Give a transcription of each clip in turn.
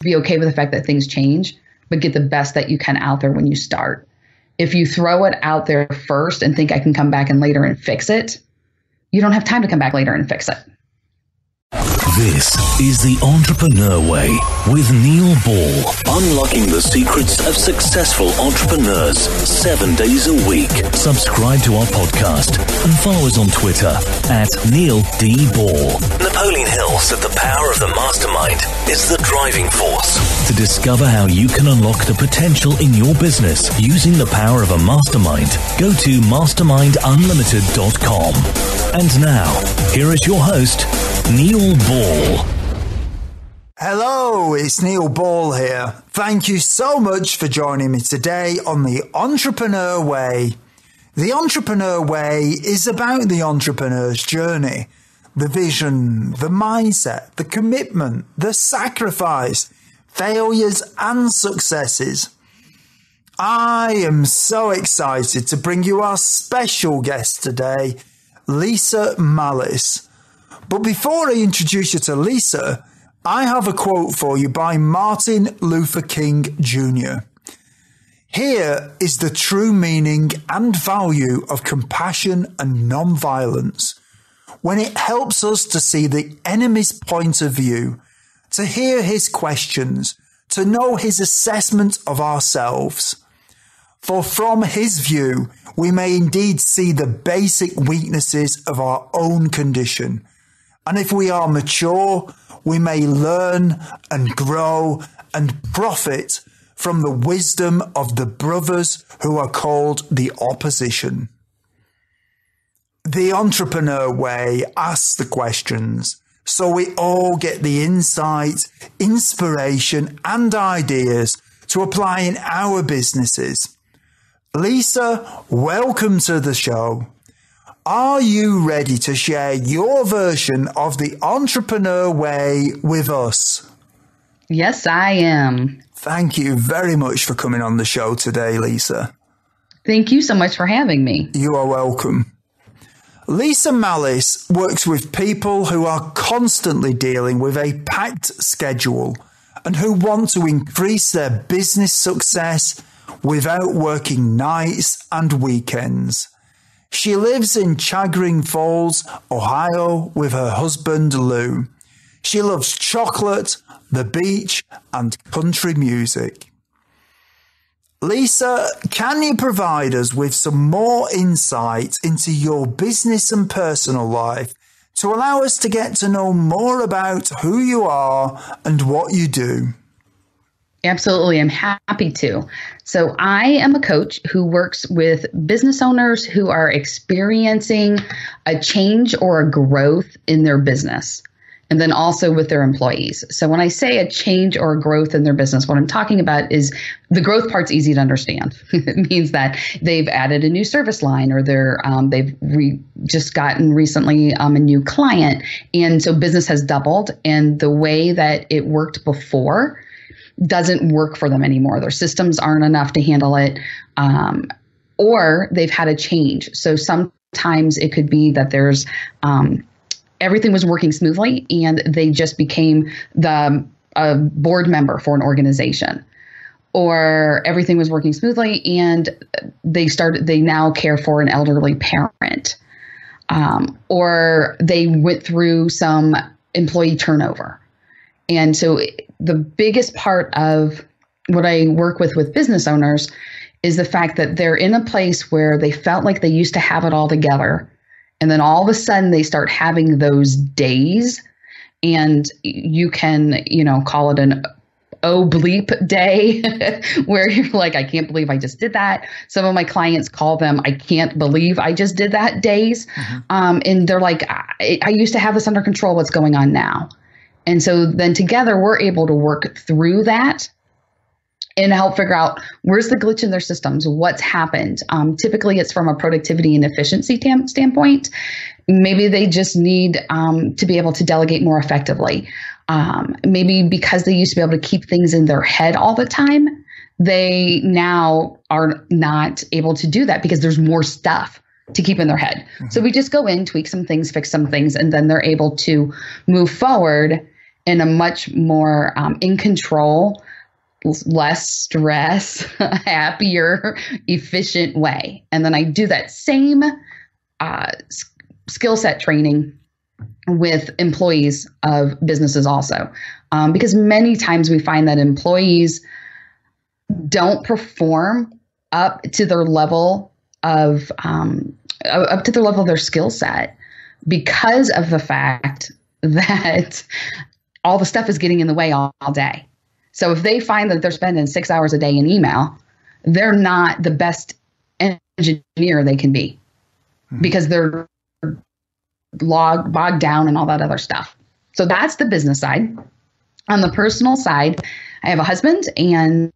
be okay with the fact that things change, but get the best that you can out there when you start. If you throw it out there first and think I can come back and later and fix it, you don't have time to come back later and fix it. This is the Entrepreneur Way with Neil Ball. Unlocking the secrets of successful entrepreneurs seven days a week. Subscribe to our podcast and follow us on Twitter at Neil D. Ball. Napoleon Hill said the power of the mastermind is the driving force. To discover how you can unlock the potential in your business using the power of a mastermind, go to mastermindunlimited.com. And now, here is your host, Neil Ball. Hello, it's Neil Ball here. Thank you so much for joining me today on the Entrepreneur Way. The Entrepreneur Way is about the entrepreneur's journey, the vision, the mindset, the commitment, the sacrifice, failures and successes. I am so excited to bring you our special guest today, Lisa Mallis. But before I introduce you to Lisa, I have a quote for you by Martin Luther King Jr. Here is the true meaning and value of compassion and non-violence when it helps us to see the enemy's point of view, to hear his questions, to know his assessment of ourselves. For from his view, we may indeed see the basic weaknesses of our own condition and if we are mature, we may learn and grow and profit from the wisdom of the brothers who are called the opposition. The entrepreneur way asks the questions so we all get the insight, inspiration, and ideas to apply in our businesses. Lisa, welcome to the show. Are you ready to share your version of the entrepreneur way with us? Yes, I am. Thank you very much for coming on the show today, Lisa. Thank you so much for having me. You are welcome. Lisa Mallis works with people who are constantly dealing with a packed schedule and who want to increase their business success without working nights and weekends. She lives in Chagrin Falls, Ohio, with her husband Lou. She loves chocolate, the beach, and country music. Lisa, can you provide us with some more insight into your business and personal life to allow us to get to know more about who you are and what you do? Absolutely, I'm happy to. So, I am a coach who works with business owners who are experiencing a change or a growth in their business, and then also with their employees. So, when I say a change or a growth in their business, what I'm talking about is the growth part's easy to understand. it means that they've added a new service line, or they're um, they've re- just gotten recently um, a new client, and so business has doubled, and the way that it worked before doesn't work for them anymore. Their systems aren't enough to handle it, um, or they've had a change. So sometimes it could be that there's um, everything was working smoothly and they just became the a board member for an organization or everything was working smoothly and they started they now care for an elderly parent um, or they went through some employee turnover and so the biggest part of what I work with with business owners is the fact that they're in a place where they felt like they used to have it all together. And then all of a sudden they start having those days and you can, you know, call it an oh bleep day where you're like, I can't believe I just did that. Some of my clients call them, I can't believe I just did that days. Mm-hmm. Um, and they're like, I, I used to have this under control. What's going on now? And so then together we're able to work through that and help figure out where's the glitch in their systems, what's happened. Um, typically, it's from a productivity and efficiency tam- standpoint. Maybe they just need um, to be able to delegate more effectively. Um, maybe because they used to be able to keep things in their head all the time, they now are not able to do that because there's more stuff to keep in their head. Mm-hmm. So we just go in, tweak some things, fix some things, and then they're able to move forward in a much more um, in control, less stress, happier, efficient way. And then I do that same uh, skill set training with employees of businesses also. Um, because many times we find that employees don't perform up to their level of um, up to the level of their skill set because of the fact that all the stuff is getting in the way all, all day. So if they find that they're spending six hours a day in email, they're not the best engineer they can be mm-hmm. because they're log bogged down and all that other stuff. So that's the business side. On the personal side, I have a husband and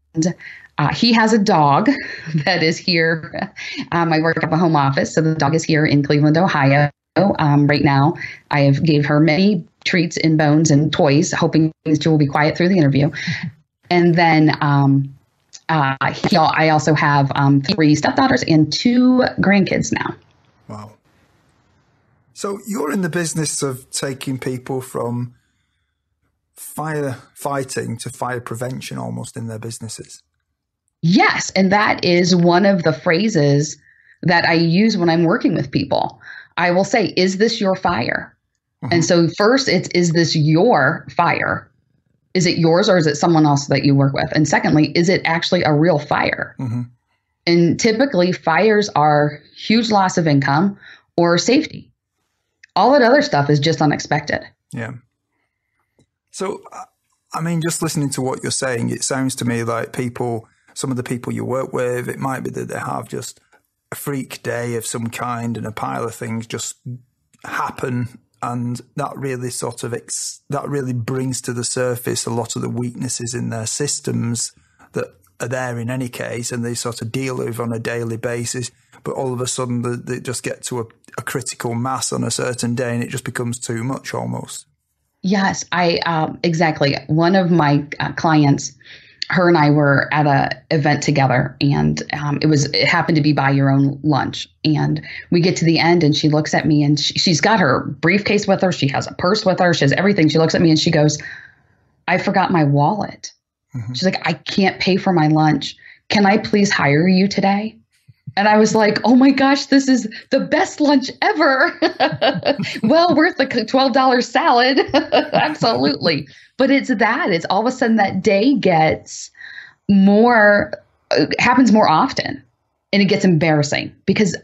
uh, he has a dog that is here. Um, I work at the home office, so the dog is here in Cleveland, Ohio. Um, right now, I have gave her many treats and bones and toys, hoping she will be quiet through the interview. And then um, uh, he, I also have um, three stepdaughters and two grandkids now. Wow. So you're in the business of taking people from fire fighting to fire prevention almost in their businesses. Yes. And that is one of the phrases that I use when I'm working with people. I will say, Is this your fire? Mm-hmm. And so, first, it's Is this your fire? Is it yours or is it someone else that you work with? And secondly, is it actually a real fire? Mm-hmm. And typically, fires are huge loss of income or safety. All that other stuff is just unexpected. Yeah. So, I mean, just listening to what you're saying, it sounds to me like people, some of the people you work with, it might be that they have just a freak day of some kind and a pile of things just happen. And that really sort of, ex- that really brings to the surface a lot of the weaknesses in their systems that are there in any case. And they sort of deal with on a daily basis. But all of a sudden they, they just get to a, a critical mass on a certain day and it just becomes too much almost. Yes, I um, exactly. One of my uh, clients, her and I were at a event together, and um, it was it happened to be buy your own lunch. And we get to the end, and she looks at me, and she, she's got her briefcase with her. She has a purse with her. She has everything. She looks at me, and she goes, "I forgot my wallet." Mm-hmm. She's like, "I can't pay for my lunch. Can I please hire you today?" And I was like, oh my gosh, this is the best lunch ever. well worth the $12 salad. Absolutely. But it's that. It's all of a sudden that day gets more, happens more often. And it gets embarrassing because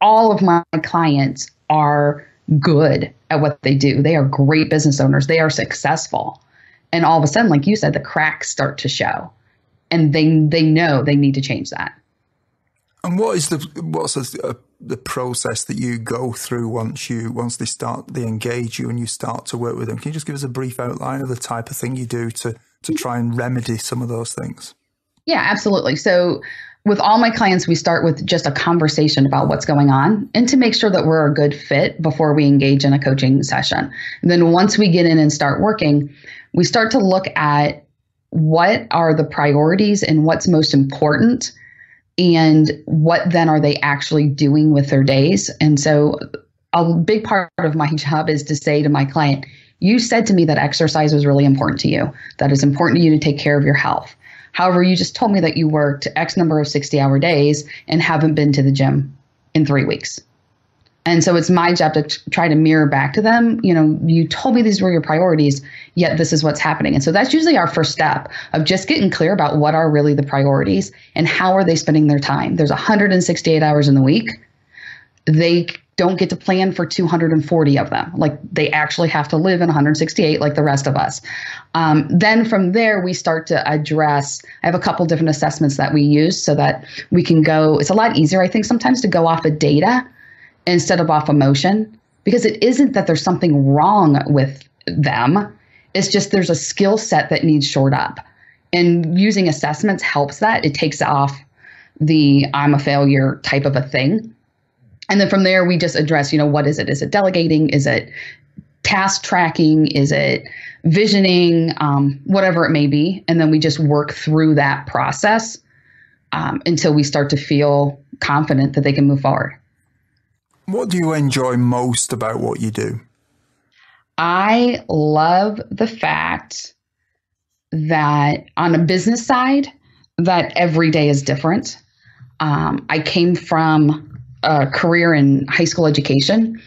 all of my clients are good at what they do. They are great business owners, they are successful. And all of a sudden, like you said, the cracks start to show. And they, they know they need to change that. And what is the what's the, uh, the process that you go through once you once they start they engage you and you start to work with them? Can you just give us a brief outline of the type of thing you do to to try and remedy some of those things? Yeah, absolutely. So with all my clients, we start with just a conversation about what's going on and to make sure that we're a good fit before we engage in a coaching session. And then once we get in and start working, we start to look at what are the priorities and what's most important and what then are they actually doing with their days. And so a big part of my job is to say to my client, you said to me that exercise was really important to you, that it's important to you to take care of your health. However, you just told me that you worked X number of 60 hour days and haven't been to the gym in three weeks. And so it's my job to try to mirror back to them, you know, you told me these were your priorities, yet this is what's happening. And so that's usually our first step of just getting clear about what are really the priorities and how are they spending their time. There's 168 hours in the week. They don't get to plan for 240 of them. Like they actually have to live in 168 like the rest of us. Um, then from there, we start to address. I have a couple different assessments that we use so that we can go. It's a lot easier, I think, sometimes to go off of data instead of off emotion because it isn't that there's something wrong with them. It's just there's a skill set that needs shored up. And using assessments helps that. It takes off the I'm a failure type of a thing. And then from there, we just address, you know, what is it? Is it delegating? Is it task tracking? Is it visioning? Um, whatever it may be. And then we just work through that process um, until we start to feel confident that they can move forward. What do you enjoy most about what you do? I love the fact that on a business side, that every day is different. Um, I came from a career in high school education.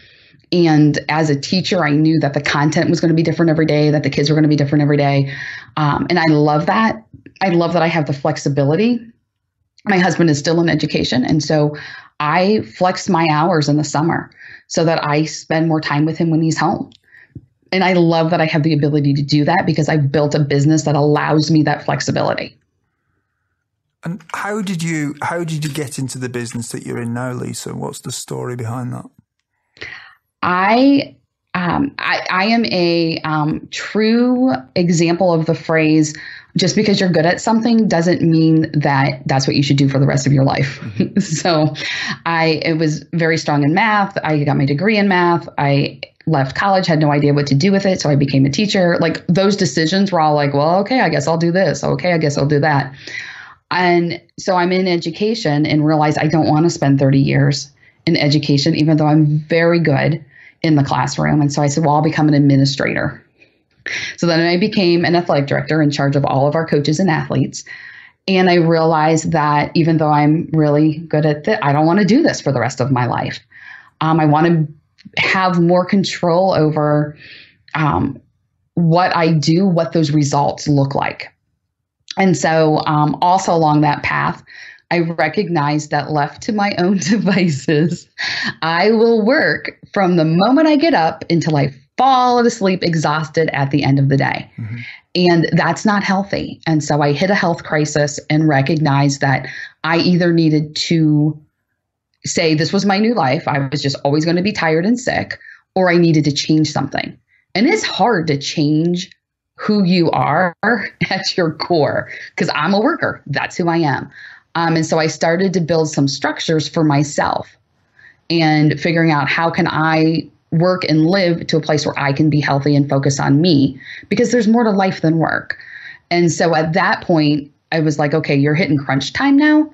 And as a teacher, I knew that the content was going to be different every day, that the kids were going to be different every day. Um, and I love that. I love that I have the flexibility. My husband is still in education. And so I flex my hours in the summer so that I spend more time with him when he's home. And I love that I have the ability to do that because I've built a business that allows me that flexibility. And how did you how did you get into the business that you're in now, Lisa? What's the story behind that? I um, I, I, am a um, true example of the phrase just because you're good at something doesn't mean that that's what you should do for the rest of your life. Mm-hmm. so I it was very strong in math. I got my degree in math. I left college, had no idea what to do with it, so I became a teacher. Like those decisions were all like, well, okay, I guess I'll do this. Okay, I guess I'll do that. And so I'm in education and realize I don't want to spend 30 years in education, even though I'm very good in the classroom. And so I said, well, I'll become an administrator. So then I became an athletic director in charge of all of our coaches and athletes. And I realized that even though I'm really good at it, I don't want to do this for the rest of my life. Um, I want to have more control over um, what I do, what those results look like. And so, um, also along that path, I recognize that left to my own devices, I will work from the moment I get up until I fall asleep exhausted at the end of the day. Mm-hmm. And that's not healthy. And so I hit a health crisis and recognized that I either needed to say this was my new life, I was just always going to be tired and sick, or I needed to change something. And it's hard to change who you are at your core because I'm a worker. That's who I am. Um, and so I started to build some structures for myself and figuring out how can I work and live to a place where I can be healthy and focus on me because there's more to life than work. And so at that point, I was like, okay, you're hitting crunch time now.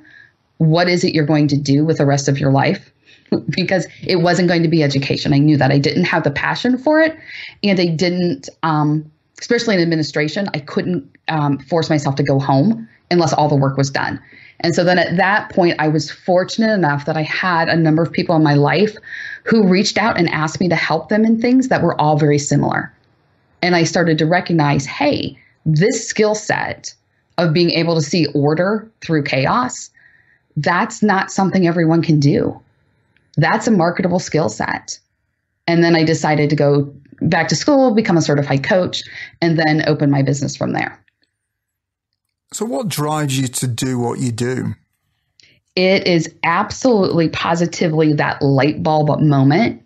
What is it you're going to do with the rest of your life? because it wasn't going to be education. I knew that I didn't have the passion for it, and I didn't, um, especially in administration, I couldn't um, force myself to go home unless all the work was done. And so then at that point, I was fortunate enough that I had a number of people in my life who reached out and asked me to help them in things that were all very similar. And I started to recognize hey, this skill set of being able to see order through chaos, that's not something everyone can do. That's a marketable skill set. And then I decided to go back to school, become a certified coach, and then open my business from there. So, what drives you to do what you do? It is absolutely positively that light bulb moment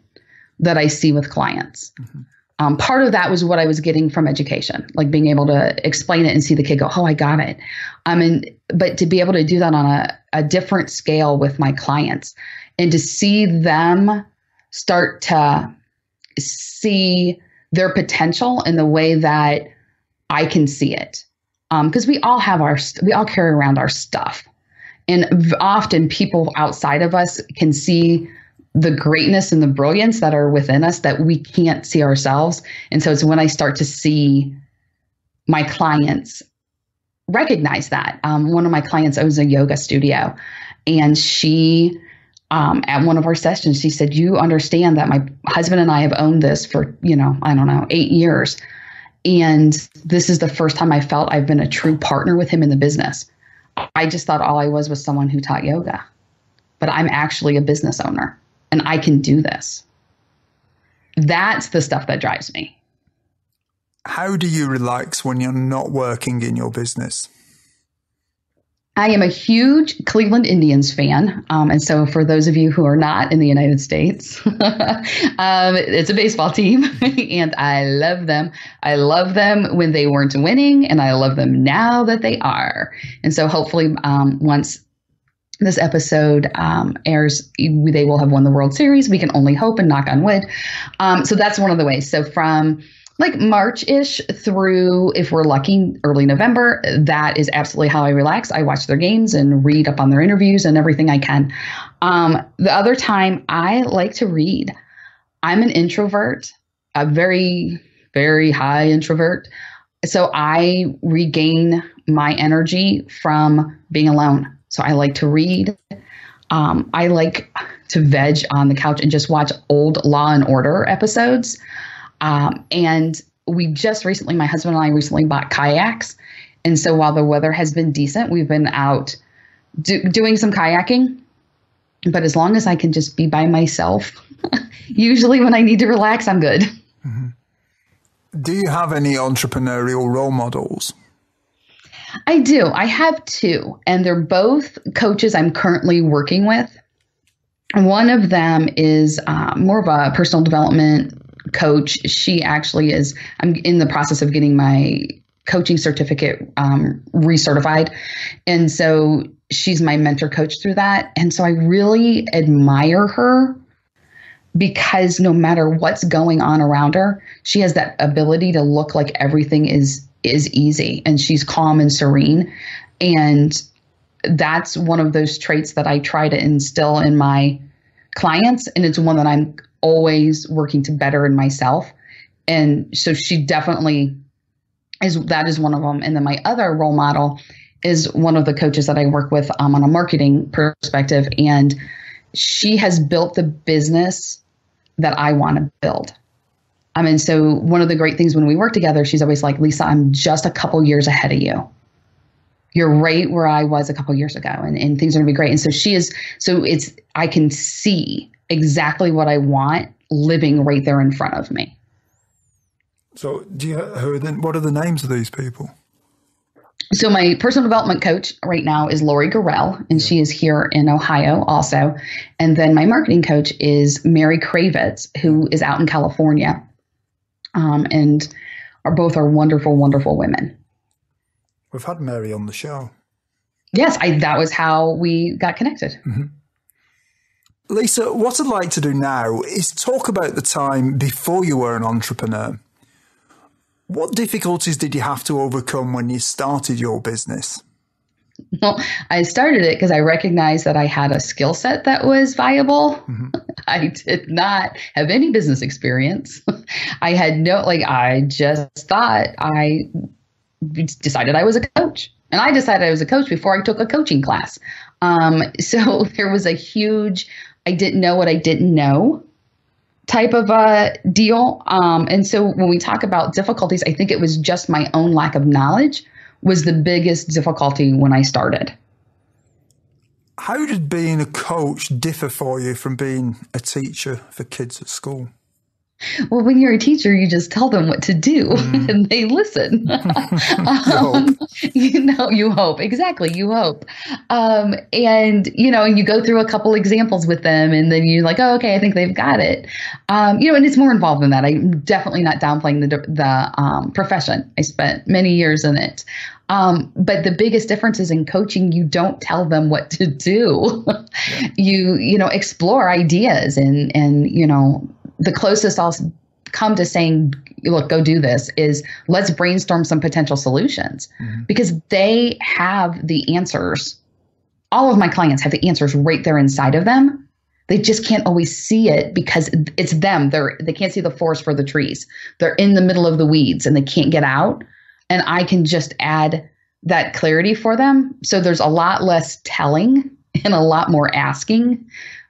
that I see with clients. Mm-hmm. Um, part of that was what I was getting from education, like being able to explain it and see the kid go, "Oh, I got it." I mean, but to be able to do that on a, a different scale with my clients and to see them start to see their potential in the way that I can see it because um, we all have our we all carry around our stuff. And often people outside of us can see the greatness and the brilliance that are within us that we can't see ourselves. And so it's when i start to see my clients recognize that. Um, one of my clients owns a yoga studio and she um, at one of our sessions she said you understand that my husband and i have owned this for you know i don't know eight years and this is the first time I felt I've been a true partner with him in the business. I just thought all I was was someone who taught yoga, but I'm actually a business owner and I can do this. That's the stuff that drives me. How do you relax when you're not working in your business? I am a huge Cleveland Indians fan. Um, and so, for those of you who are not in the United States, um, it's a baseball team, and I love them. I love them when they weren't winning, and I love them now that they are. And so, hopefully, um, once this episode um, airs, they will have won the World Series. We can only hope and knock on wood. Um, so, that's one of the ways. So, from like March ish through, if we're lucky, early November. That is absolutely how I relax. I watch their games and read up on their interviews and everything I can. Um, the other time, I like to read. I'm an introvert. a very, very high introvert. So I regain my energy from being alone. So I like to read. Um, I like to veg on the couch and just watch old Law and Order episodes. Um, and we just recently, my husband and I recently bought kayaks. And so while the weather has been decent, we've been out do, doing some kayaking. But as long as I can just be by myself, usually when I need to relax, I'm good. Mm-hmm. Do you have any entrepreneurial role models? I do. I have two, and they're both coaches I'm currently working with. One of them is uh, more of a personal development coach. She actually is, I'm in the process of getting my coaching certificate um, recertified. And so she's my mentor coach through that. And so I really admire her because no matter what's going on around her, she has that ability to look like everything is is easy and she's calm and serene. And that's one of those traits that I try to instill in my clients. And it's one that I'm always working to better in myself. And so she definitely is that is one of them. And then my other role model is one of the coaches that I work with um, on a marketing perspective. And she has built the business that I want to build. I mean, so one of the great things when we work together, she's always like, Lisa, I'm just a couple years ahead of you. You're right where I was a couple years ago, and, and things are gonna be great. And so she is, so it's, I can see exactly what I want living right there in front of me. So, do you, who then, what are the names of these people? So my personal development coach right now is Lori Garrell, and she is here in Ohio also. And then my marketing coach is Mary Kravitz, who is out in California um, and are both are wonderful, wonderful women. We've had Mary on the show. Yes, I, that was how we got connected. Mm-hmm. Lisa, what I'd like to do now is talk about the time before you were an entrepreneur. What difficulties did you have to overcome when you started your business? Well, I started it because I recognized that I had a skill set that was viable. Mm-hmm. I did not have any business experience. I had no, like, I just thought I decided I was a coach. And I decided I was a coach before I took a coaching class. Um, so there was a huge, I didn't know what I didn't know type of a deal. Um, and so when we talk about difficulties, I think it was just my own lack of knowledge was the biggest difficulty when I started. How did being a coach differ for you from being a teacher for kids at school? Well, when you're a teacher, you just tell them what to do mm. and they listen. um, you know, you hope. Exactly. You hope. Um, and, you know, and you go through a couple examples with them and then you're like, oh, okay, I think they've got it. Um, you know, and it's more involved than that. I'm definitely not downplaying the, the um, profession. I spent many years in it. Um, but the biggest difference is in coaching, you don't tell them what to do. you, you know, explore ideas and, and, you know, the closest I'll come to saying, look, go do this is let's brainstorm some potential solutions mm-hmm. because they have the answers. All of my clients have the answers right there inside of them. They just can't always see it because it's them. They're they can't see the forest for the trees. They're in the middle of the weeds and they can't get out. And I can just add that clarity for them. So there's a lot less telling and a lot more asking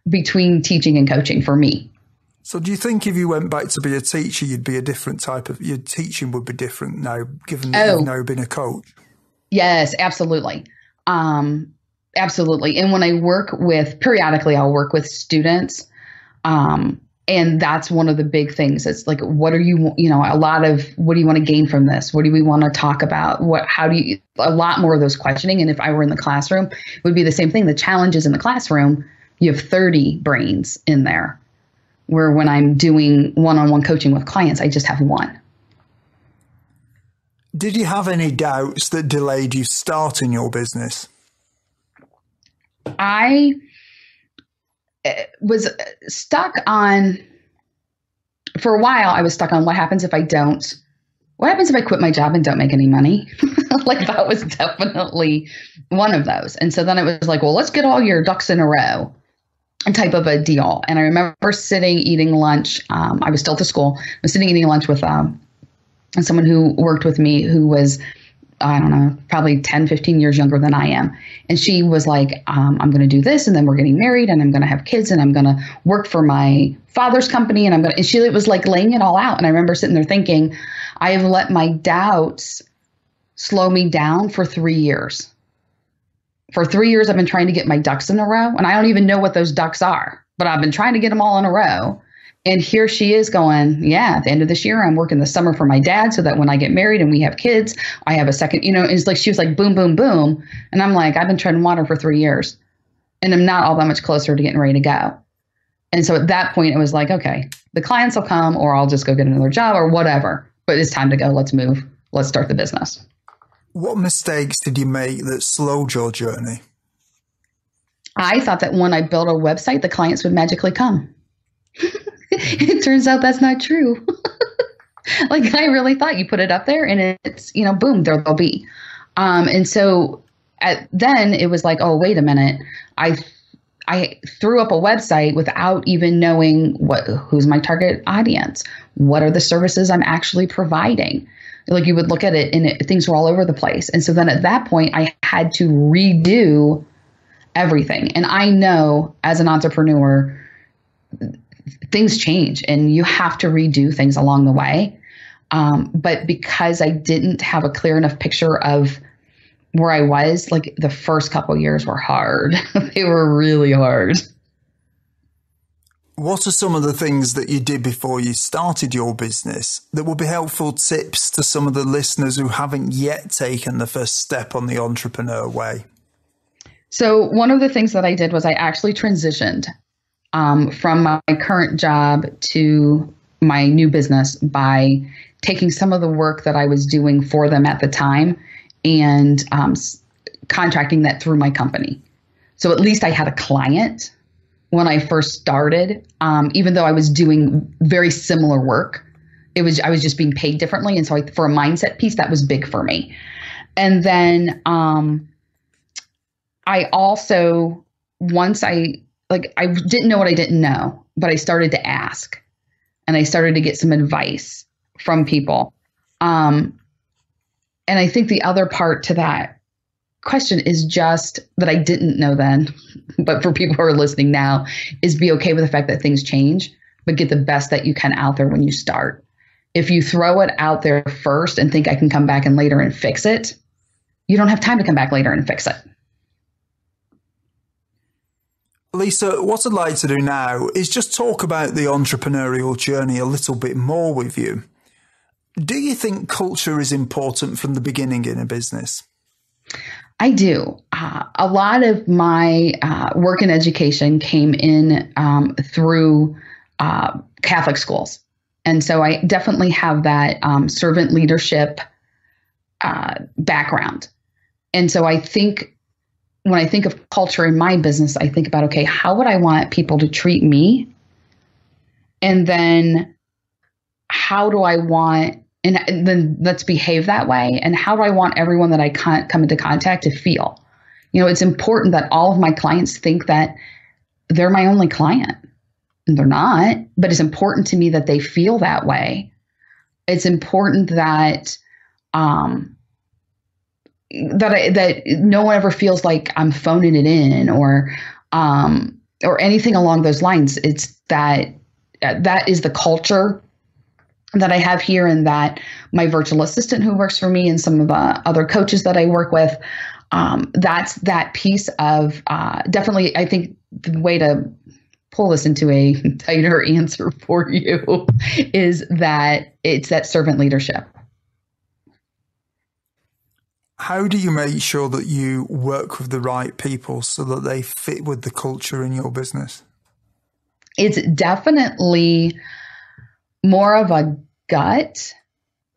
between teaching and coaching for me. So, do you think if you went back to be a teacher, you'd be a different type of your teaching would be different now, given that oh, you've now been a coach? Yes, absolutely, um, absolutely. And when I work with periodically, I'll work with students, um, and that's one of the big things. It's like, what are you, you know, a lot of what do you want to gain from this? What do we want to talk about? What, how do you? A lot more of those questioning. And if I were in the classroom, it would be the same thing. The challenges in the classroom, you have thirty brains in there where when I'm doing one on one coaching with clients, I just have one. Did you have any doubts that delayed you starting your business? I eh, was stuck on, for a while, I was stuck on what happens if I don't. What happens if I quit my job and don't make any money? like that was definitely one of those. And so then it was like, well, let's get all your ducks in a row type of a deal. And I remember sitting eating lunch. Um, I was still at the school. I was sitting eating lunch with um, someone who worked with me who was I don't know, probably 10, 15 years younger than I am. And she was like, um, I'm going to do this, and then we're getting married, and I'm going to have kids, and I'm going to work for my father's company, and I'm going to, and she was like laying it all out. And I remember sitting there thinking, I have let my doubts slow me down for three years. For three years, I've been trying to get my ducks in a row, and I don't even know what those ducks are, but I've been trying to get them all in a row. And here she is going, yeah, at the end of this year, I'm working the summer for my dad so that when I get married and we have kids, I have a second, you know, it's like she was like, boom, boom, boom. And I'm like, I've been treading water for three years and I'm not all that much closer to getting ready to go. And so at that point, it was like, okay, the clients will come or I'll just go get another job or whatever. But it's time to go. Let's move. Let's start the business. What mistakes did you make that slowed your journey? I thought that when I built a website, the clients would magically come. it turns out that's not true. like I really thought you put it up there and it's, you know, boom, there they'll be. Um, and so at, then it was like, oh, wait a minute. I I threw up a website without even knowing what who's my target audience. What are the services I'm actually providing? Like you would look at it and it, things were all over the place. And so then at that point, I had to redo everything. And I know as an entrepreneur, things change and you have to redo things along the way. Um, but because I didn't have a clear enough picture of where I was, like the first couple years were hard. they were really hard. What are some of the things that you did before you started your business that would be helpful tips to some of the listeners who haven't yet taken the first step on the entrepreneur way? So, one of the things that I did was I actually transitioned um, from my current job to my new business by taking some of the work that I was doing for them at the time and um, contracting that through my company. So at least I had a client when I first started, um, even though I was doing very similar work. It was I was just being paid differently, and so I, for a mindset piece, that was big for me. And then um, I also once I like I didn't know what I didn't know, but I started to ask and I started to get some advice from people. Um, and I think the other part to that question is just that I didn't know then, but for people who are listening now, is be okay with the fact that things change, but get the best that you can out there when you start. If you throw it out there first and think I can come back and later and fix it, you don't have time to come back later and fix it. Lisa, what I'd like to do now is just talk about the entrepreneurial journey a little bit more with you. Do you think culture is important from the beginning in a business? I do. Uh, a lot of my uh, work in education came in um, through uh, Catholic schools. And so I definitely have that um, servant leadership uh, background. And so I think when I think of culture in my business, I think about okay, how would I want people to treat me? And then how do I want and, then let's behave that way and how do I want everyone that I come into contact to feel? You know, it's important that all of my clients think that they're my only client. And they're not, but it's important to me that they feel that way. It's important that um, that I, that no one ever feels like I'm phoning it in or um, or anything along those lines. It's that that is the culture that I have here, and that my virtual assistant who works for me and some of the other coaches that I work with. Um, that's that piece of uh, definitely. I think the way to pull this into a tighter answer for you is that it's that servant leadership how do you make sure that you work with the right people so that they fit with the culture in your business? It's definitely more of a gut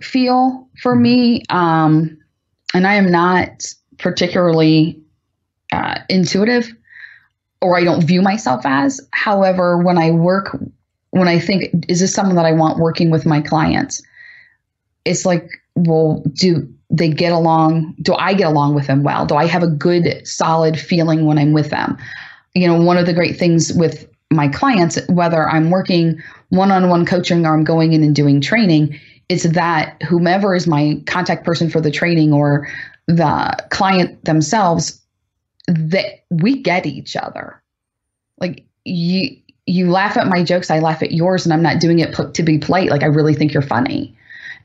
feel for me. Um, and I am not particularly uh, intuitive or I don't view myself as. However, when I work, when I think, is this someone that I want working with my clients? It's like, well, do they get along? Do I get along with them well? Do I have a good, solid feeling when I'm with them? you know, one of the great things with my clients, whether I'm working one on one coaching or I'm going in and doing training, it's that whomever is my contact person for the training or the client themselves, that we get each other. Like you, you laugh at my jokes, I laugh at yours, and I'm not doing it to be polite. Like I really think you're funny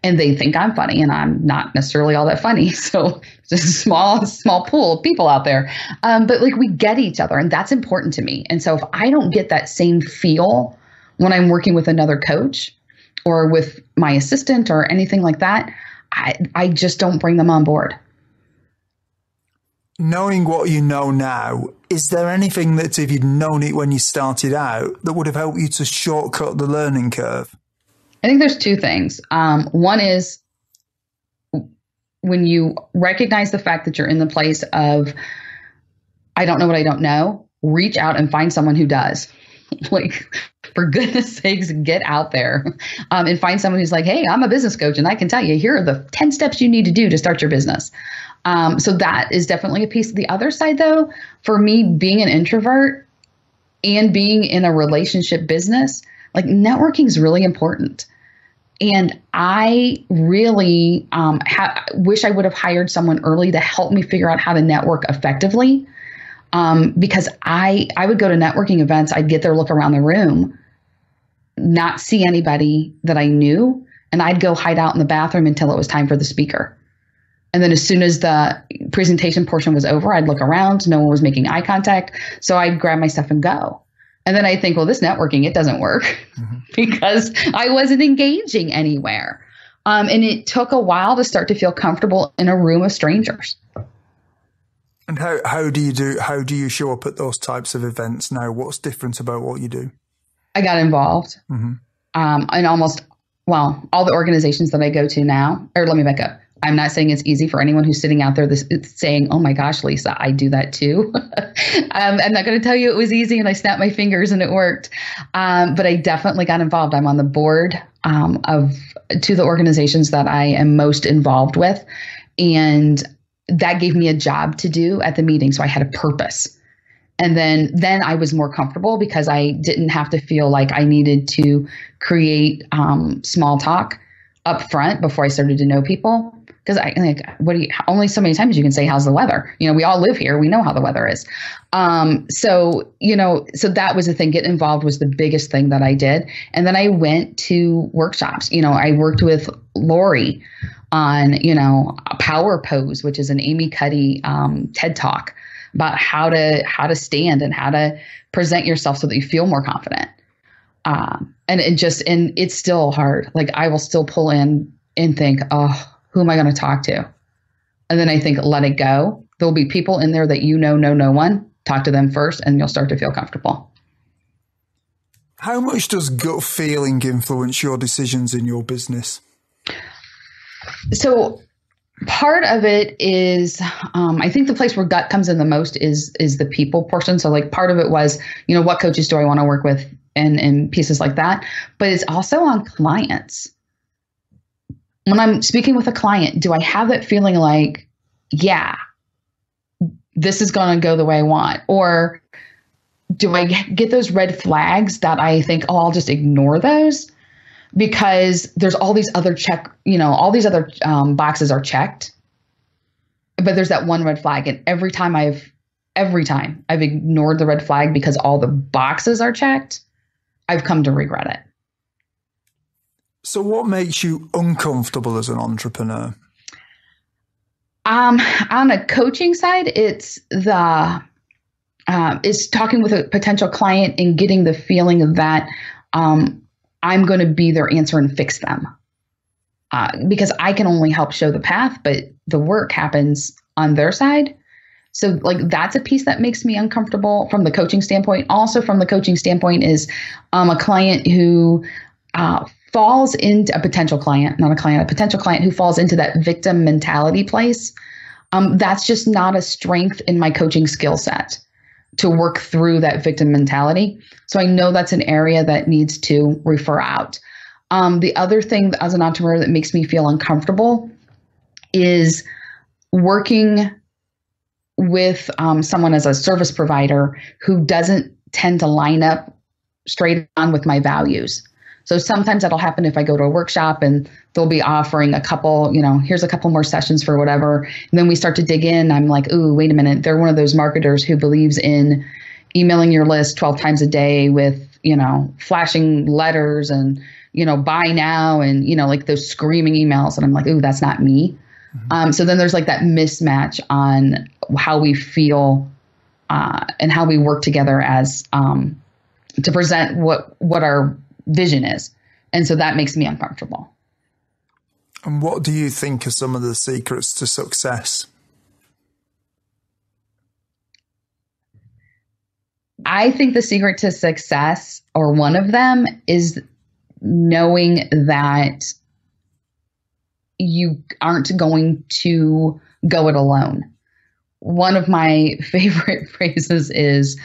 and they think I'm funny and I'm not necessarily all that funny. So it's a small, small pool of people out there. Um, but like we get each other and that's important to me. And so if I don't get that same feel when I'm working with another coach or with my assistant or anything like that, I, I just don't bring them on board. Knowing what you know now, is there anything that if you'd known it when you started out that would have helped you to shortcut the learning curve? I think there's two things. Um, one is when you recognize the fact that you're in the place of, I don't know what I don't know, reach out and find someone who does. like, for goodness sakes, get out there um, and find someone who's like, hey, I'm a business coach and I can tell you, here are the 10 steps you need to do to start your business. Um, so that is definitely a piece. Of the other side, though, for me, being an introvert and being in a relationship business, like networking is really important. And I really um, ha- wish I would have hired someone early to help me figure out how to network effectively. Um, because I I would go to networking events, I'd get there, look around the room, not see anybody that I knew, and I'd go hide out in the bathroom until it was time for the speaker. And then as soon as the presentation portion was over, I'd look around. No one was making eye contact. So I'd grab my stuff and go. And then I think, well, this networking, it doesn't work mm-hmm. because I wasn't engaging anywhere. Um, and it took a while to start to feel comfortable in a room of strangers. And how, how do you do how do you show up at those types of events now? What's different about what you do? I got involved. Mm-hmm. Um, in almost well, all the organizations that I go to now, or let me back up. I'm not saying it's easy for anyone who's sitting out there this, saying, "Oh my gosh, Lisa, I do that too." um, I'm not going to tell you it was easy and I snapped my fingers and it worked, um, but I definitely got involved. I'm on the board um, of two of the organizations that I am most involved with, and that gave me a job to do at the meeting, so I had a purpose. And then, then I was more comfortable because I didn't have to feel like I needed to create um, small talk up front before I started to know people. Because I like what do you only so many times you can say how's the weather? You know we all live here. We know how the weather is. Um so you know so that was the thing. Getting involved was the biggest thing that I did. And then I went to workshops. You know I worked with Lori on you know power pose which is an Amy Cuddy um, TED talk about how to how to stand and how to present yourself so that you feel more confident um, and it just and it's still hard like I will still pull in and think oh who am I going to talk to? And then I think, let it go. There'll be people in there that you know, know no one. Talk to them first, and you'll start to feel comfortable. How much does gut feeling influence your decisions in your business? So, part of it is um, i think the place where gut comes in the most is is the people portion so like part of it was you know what coaches do i want to work with and and pieces like that but it's also on clients when I'm speaking with a client, do I have that feeling like, yeah, this is going to go the way I want? Or do I get those red flags that I think, oh, I'll just ignore those? Because there's all these other check, you know, all these other um, boxes are checked, but there's that one red flag. And every time I've, every time I've ignored the red flag because all the boxes are checked, I've come to regret it. So, what makes you uncomfortable as an entrepreneur? Um, on a coaching side, it's the uh, is talking with a potential client and getting the feeling that um, I'm going to be their answer and fix them. Uh, because I can only help show the path, but the work happens on their side. So, like, that's a piece that makes me uncomfortable from the coaching standpoint. Also, from the coaching standpoint, is um, a client who uh, falls into a potential client, not a client, a potential client who falls into that victim mentality place, um, that's just not a strength in my coaching skill set to work through that victim mentality. So I know that's an area that needs to refer out. Um, the other thing as an entrepreneur that makes me feel uncomfortable is working with um, someone as a service provider who doesn't tend to line up straight on with my values. So sometimes that'll happen if I go to a workshop and they'll be offering a couple, you know, here's a couple more sessions for whatever. And then we start to dig in. I'm like, ooh, wait a minute. They're one of those marketers who believes in emailing your list 12 times a day with, you know, flashing letters and, you know, buy now and, you know, like those screaming emails. And I'm like, ooh, that's not me. Mm-hmm. Um, so then there's like that mismatch on how we feel uh, and how we work together as um, to present what what our vision is. And so that makes me uncomfortable. And what do you think are some of the secrets to success? I think the secret to success, or one of them, is knowing that you aren't going to go it alone. One of my favorite phrases is,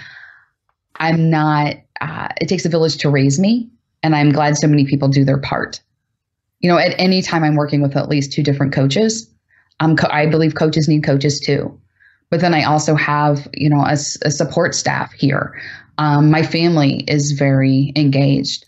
I'm not, uh, it takes a village to raise me. And I'm glad so many people do their part. You know, at any time I'm working with at least two different coaches, um, co- I believe coaches need coaches too. But then I also have, you know, a, a support staff here. Um, my family is very engaged.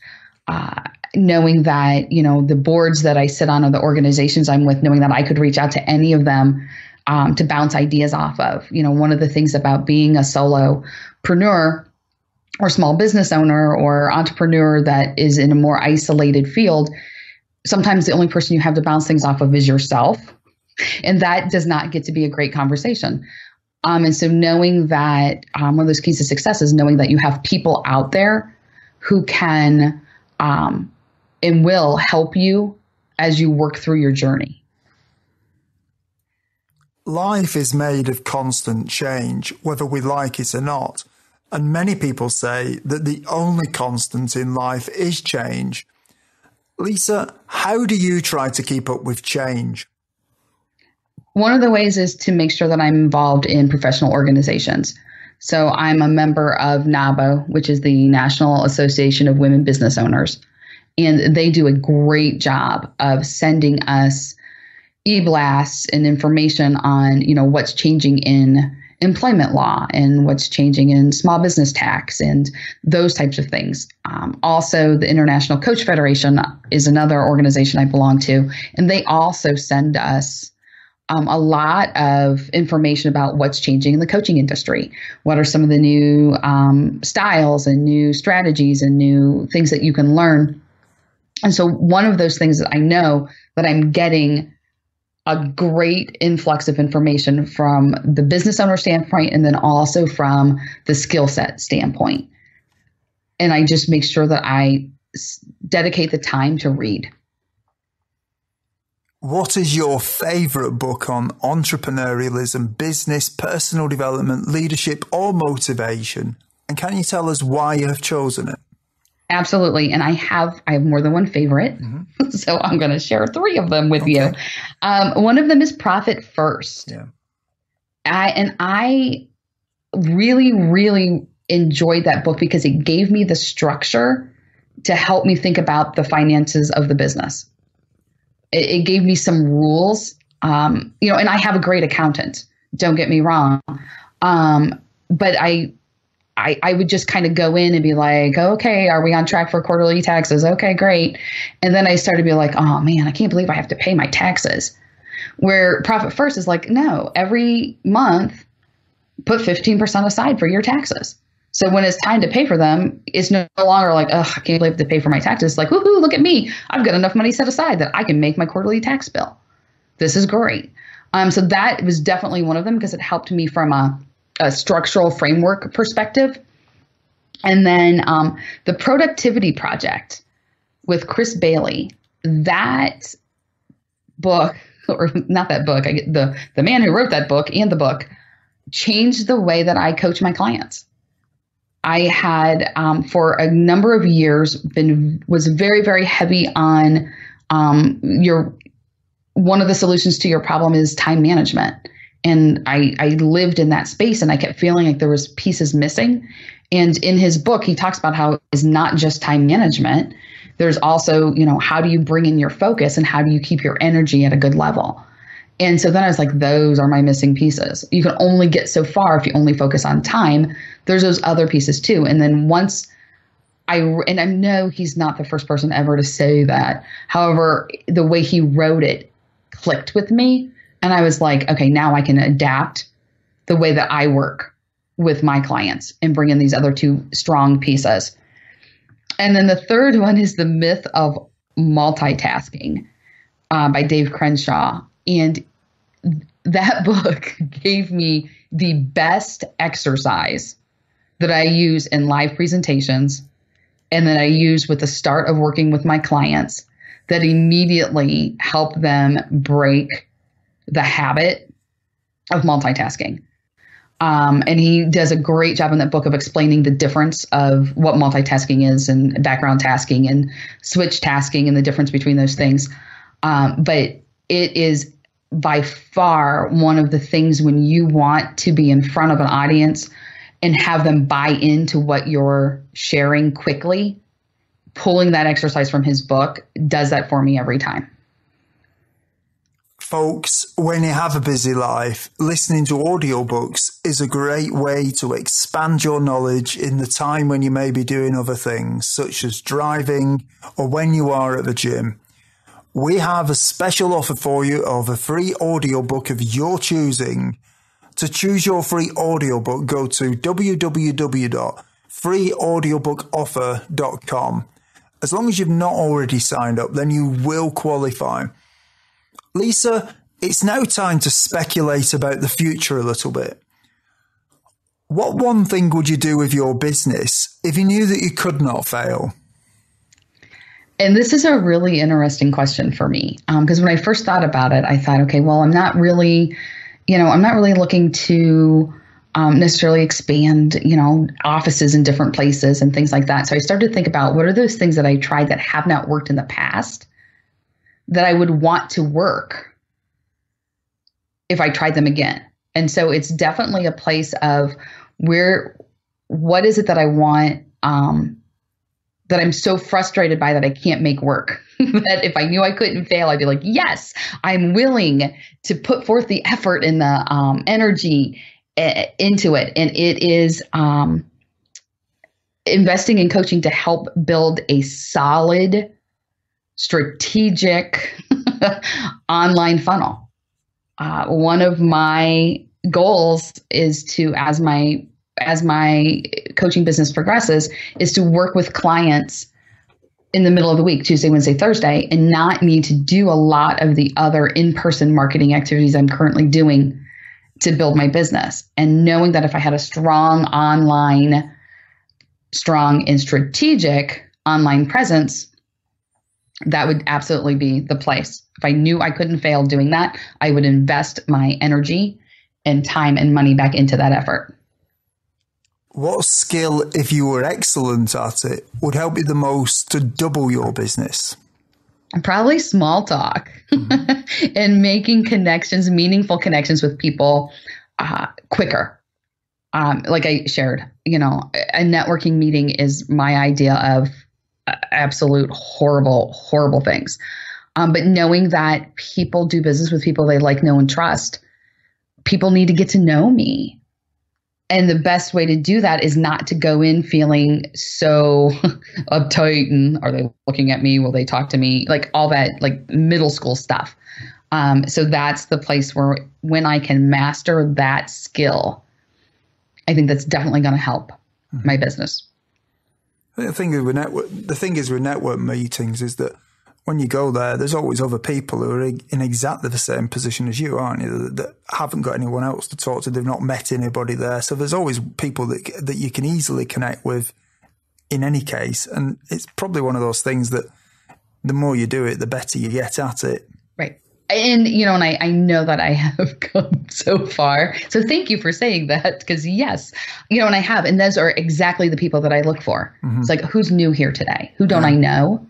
Uh, knowing that, you know, the boards that I sit on or the organizations I'm with, knowing that I could reach out to any of them um, to bounce ideas off of. You know, one of the things about being a solopreneur or small business owner or entrepreneur that is in a more isolated field, sometimes the only person you have to bounce things off of is yourself. And that does not get to be a great conversation. Um, and so knowing that um, one of those keys to success is knowing that you have people out there who can um, and will help you as you work through your journey. Life is made of constant change, whether we like it or not. And many people say that the only constant in life is change. Lisa, how do you try to keep up with change? One of the ways is to make sure that I'm involved in professional organizations. So I'm a member of NAWBO, which is the National Association of Women Business Owners. And they do a great job of sending us e-blasts and information on, you know, what's changing in employment law and what's changing in small business tax and those types of things. Um, also, the International Coach Federation is another organization I belong to, and they also send us. Um, a lot of information about what's changing in the coaching industry. What are some of the new um, styles and new strategies and new things that you can learn? And so, one of those things that I know that I'm getting a great influx of information from the business owner standpoint and then also from the skill set standpoint. And I just make sure that I dedicate the time to read. What is your favorite book on entrepreneurialism, business, personal development, leadership, or motivation? And can you tell us why you have chosen it? Absolutely. And I have I have more than one favorite. Mm-hmm. so I'm going to share three of them with okay. you. Um, one of them is Profit First. Yeah. I and I really really enjoyed that book because it gave me the structure to help me think about the finances of the business. It, it gave me some rules. Um, you know, and I have a great accountant. Don't get me wrong. Um, but I I, I would just kind of go in and be like, okay, are we on track for quarterly taxes? Okay, great. And then I started to be like, oh man, I can't believe I have to pay my taxes. Where Profit First is like, no, every month, put 15% aside for your taxes. So when it's time to pay for them, it's no longer like, oh, I can't believe I have to pay for my taxes. It's like, woohoo, look at me. I've got enough money set aside that I can make my quarterly tax bill. This is great. Um, so that was definitely one of them because it helped me from a a structural framework perspective. And then um, the Productivity Project with Chris Bailey. That book, or not that book, I get the the man who wrote that book and the book changed the way that I coach my clients. I had um, for a number of years been was very very heavy on um, your one of the solutions to your problem is time management and I, I lived in that space and I kept feeling like there was pieces missing. And in his book, he talks about how it's not just time management. There's also, you know, how do you bring in your focus and how do you keep your energy at a good level? And so then I was like, those are my missing pieces. You can only get so far if you only focus on time. There's those other pieces too. And then once I, and I know he's not the first person ever to say that. However, the way he wrote it clicked with me. And I was like, okay, now I can adapt the way that I work with my clients and bring in these other two strong pieces. And then the third one is the myth of multitasking uh, by Dave Crenshaw. And that book gave me the best exercise that I use in live presentations and that I use with the start of working with my clients that immediately help them break the habit of multitasking. Um, and he does a great job in that book of explaining the difference of what multitasking is and background tasking and switch tasking and the difference between those things. Um, but it is by far one of the things when you want to be in front of an audience and have them buy into what you're sharing quickly. Pulling that exercise from his book does that for me every time. Folks, when you have a busy life, listening to audiobooks is a great way to expand your knowledge in the time when you may be doing other things, such as driving or when you are at the gym. We have a special offer for you of a free audiobook of your choosing. To choose your free audiobook, go to www.freeaudiobookoffer.com. As long as you've not already signed up, then you will qualify. Lisa, it's now time to speculate about the future a little bit. What one thing would you do with your business if you knew that you could not fail? And this is a really interesting question for me because um, when I first thought about it, I thought, okay, well, I'm not really, you know, I'm not really looking to um, necessarily expand, you know, offices in different places and things like that. So I started to think about what are those things that I tried that have not worked in the past that I would want to work if I tried them again. And so it's definitely a place of where, what is it that I want um, that I'm so frustrated by that I can't make work. that if I knew I couldn't fail, I'd be like, yes, I'm willing to put forth the effort and the um, energy uh, into it. And it is um, investing in coaching to help build a solid, strategic online funnel. Uh, one of my goals is to, as my as my coaching business progresses is to work with clients in the middle of the week, Tuesday, Wednesday, Thursday, and not need to do a lot of the other in person marketing activities I'm currently doing to build my business. And knowing that if I had a strong online, strong and strategic online presence, that would absolutely be the place. If I knew I couldn't fail doing that, I would invest my energy and time and money back into that effort. What skill, if you were excellent at it, would help you the most to double your business? Probably small talk mm-hmm. and making connections, meaningful connections with people uh, quicker. Um, like I shared, you know, a networking meeting is my idea of absolute horrible, horrible things. Um, but knowing that people do business with people they like, know, and trust, people need to get to know me. And the best way to do that is not to go in feeling so uptight and are they looking at me? Will they talk to me? Like all that like middle school stuff. Um, so that's the place where when i can master that skill i think that's definitely going to help mm-hmm. my business the thing is with network the thing is with network meetings is that when you go there, there's always other people who are in exactly the same position as you, aren't you? That, that, haven't got anyone else to talk to. They've not met anybody there. So there's always people that, that you can easily connect with in any case. And it's probably one of those things that the more you do it, the better you get at it. And, you know, and I, I know that I have come so far. So thank you for saying that because, yes, you know, and I have. And those are exactly the people that I look for. Mm-hmm. It's like, who's new here today? Who don't yeah. I know?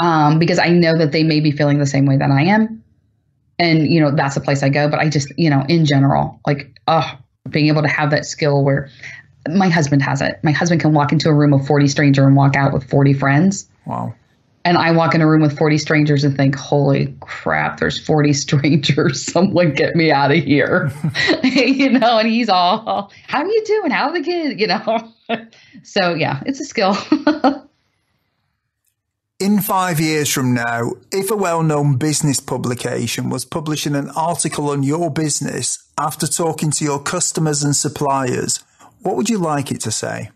um, because I know that they may be feeling the same way that I am. And, you know, that's a place I go. But I just, you know, in general, like, oh, being able to have that skill where my husband has it. My husband can walk into a room of 40 stranger and walk out with 40 friends. Wow. And I walk in a room with 40 strangers and think, holy crap, there's 40 strangers. Someone get me out of here. you know, and he's all, how are you doing? How are the kids? You know? so yeah, it's a skill. In five years from now, if a well known business publication was publishing an article on your business after talking to your customers and suppliers, what would you like it to say?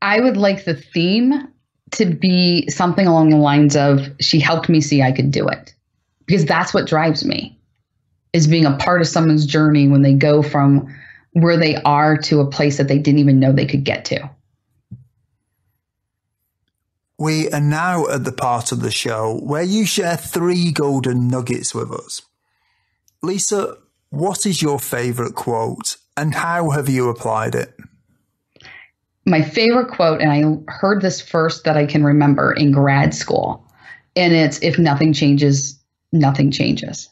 I would like the theme to be something along the lines of she helped me see I could do it. Because that's what drives me is being a part of someone's journey when they go from where they are to a place that they didn't even know they could get to. We are now at the part of the show where you share three golden nuggets with us. Lisa, what is your favorite quote and how have you applied it? My favorite quote, and I heard this first that I can remember in grad school, and it's if nothing changes, nothing changes.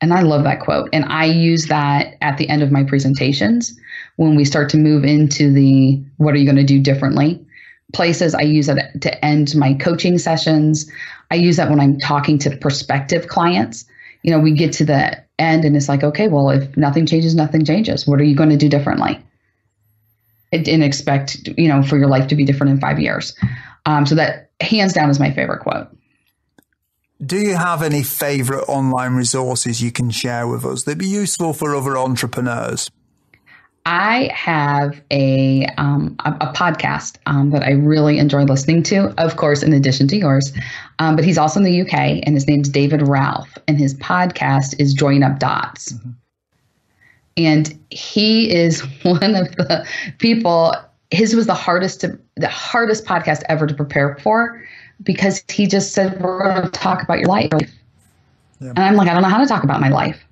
And I love that quote. And I use that at the end of my presentations when we start to move into the what are you going to do differently? places. I use it to end my coaching sessions. I use that when I'm talking to prospective clients. You know, we get to the end and it's like, okay, well, if nothing changes, nothing changes. What are you going to do differently? And expect, you know, for your life to be different in five years. Um, so that hands down is my favorite quote. Do you have any favorite online resources you can share with us that'd be useful for other entrepreneurs? I have a um, a, a, podcast um, that I really enjoy listening to, of course, in addition to yours. Um, but he's also in the UK, and his name's David Ralph, and his podcast is Join Up Dots. Mm-hmm. And he is one of the people. His was the hardest to the hardest podcast ever to prepare for, because he just said we're going to talk about your life, yeah. and I'm like I don't know how to talk about my life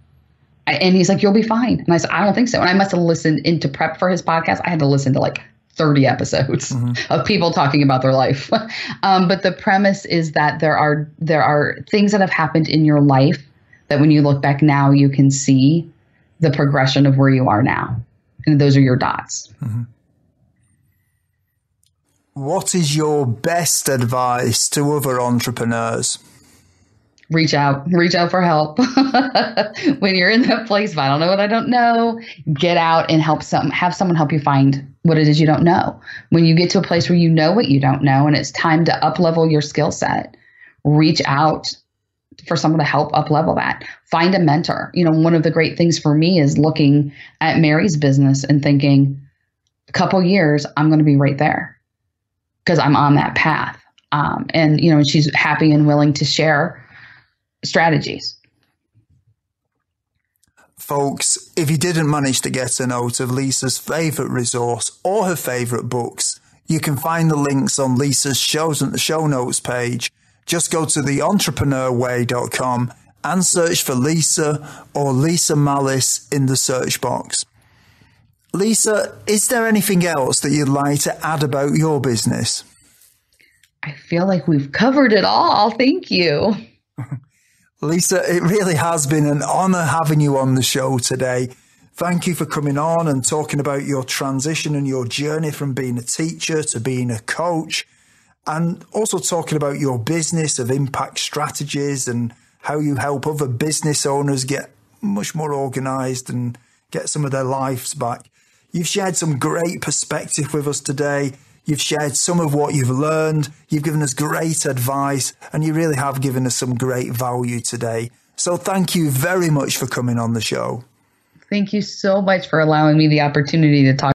and he's like, you'll be fine. And I said, I don't think so. And I must have listened into prep for his podcast. I had to listen to like 30 episodes mm-hmm. of people talking about their life. um, but the premise is that there are there are things that have happened in your life that when you look back now, you can see the progression of where you are now. And those are your dots. Mm-hmm. What is your best advice to other entrepreneurs? reach out, reach out for help. when you're in that place, if I don't know what I don't know, get out and help some, have someone help you find what it is you don't know. When you get to a place where you know what you don't know and it's time to up level your skill set, reach out for someone to help up level that. Find a mentor. You know, one of the great things for me is looking at Mary's business and thinking, a couple years, I'm going to be right there because I'm on that path. Um, and you know, she's happy and willing to share strategies. Folks, if you didn't manage to get a note of Lisa's favourite resource or her favourite books, you can find the links on Lisa's shows and the show notes page. Just go to theentrepreneursway.com and search for Lisa or Lisa Mallis in the search box. Lisa, is there anything else that you'd like to add about your business? I feel like we've covered it all. Thank you. Lisa, it really has been an honor having you on the show today. Thank you for coming on and talking about your transition and your journey from being a teacher to being a coach, and also talking about your business of Impactive Strategies and how you help other business owners get much more organized and get some of their lives back. You've shared some great perspective with us today. You've shared some of what you've learned. You've given us great advice and you really have given us some great value today. So thank you very much for coming on the show. Thank you so much for allowing me the opportunity to talk